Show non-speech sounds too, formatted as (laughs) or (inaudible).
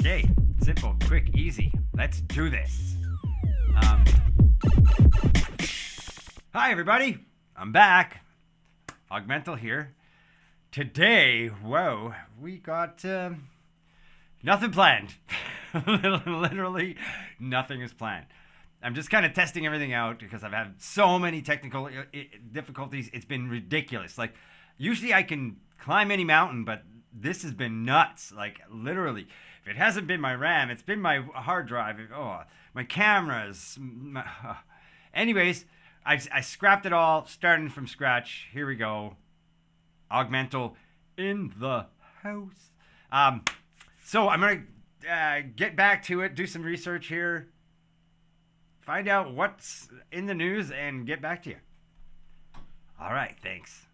Okay, simple, quick, easy. Let's do this. Um, hi, everybody. I'm back. Augmentle here. Today, whoa, we got um, nothing planned. (laughs) Literally, nothing is planned. I'm just kind of testing everything out because I've had so many technical uh, difficulties. It's been ridiculous. Like, usually I can climb any mountain, but this has been nuts. Like, literally. If it hasn't been my RAM, it's been my hard drive. Oh, my cameras. My, (sighs) anyways, I, I scrapped it all, starting from scratch. Here we go. Augmentle in the house. Um, so I'm gonna uh, get back to it, do some research here, find out what's in the news, and get back to you. All right, thanks.